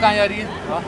नहीं आ रही हाँ?